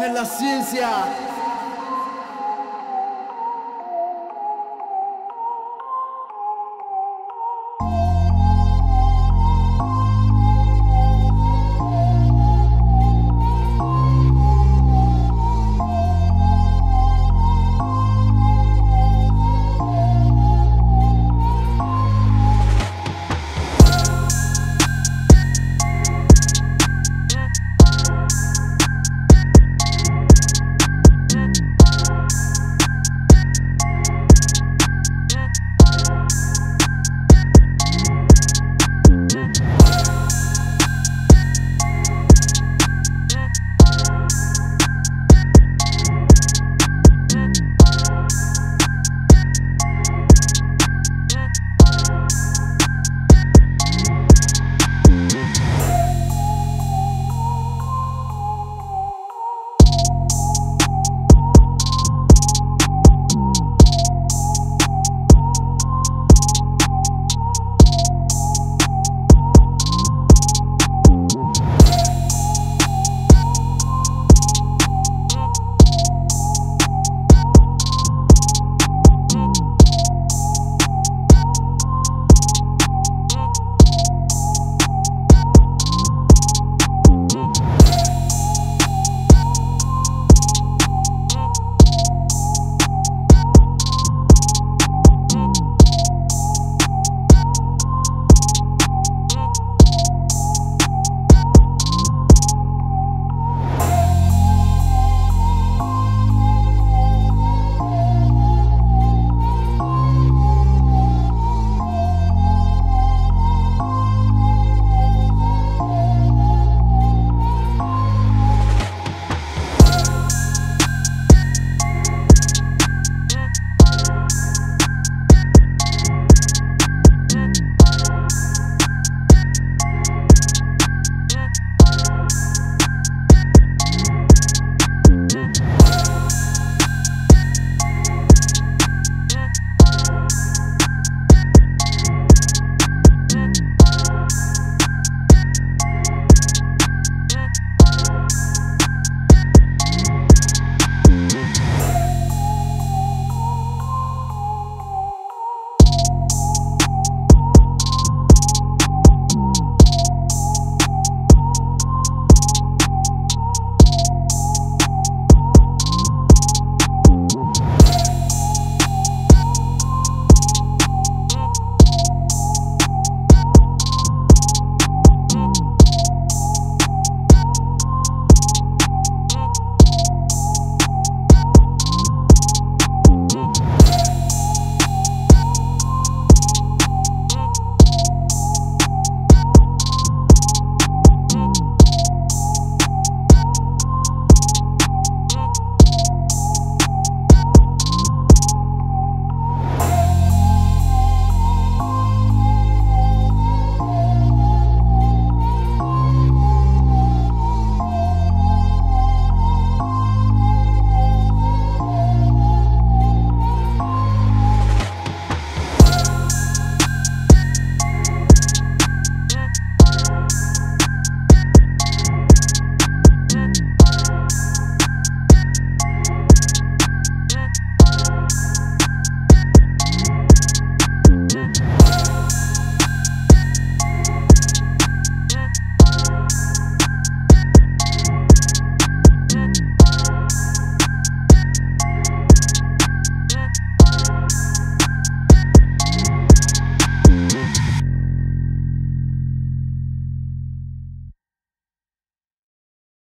en la ciencia.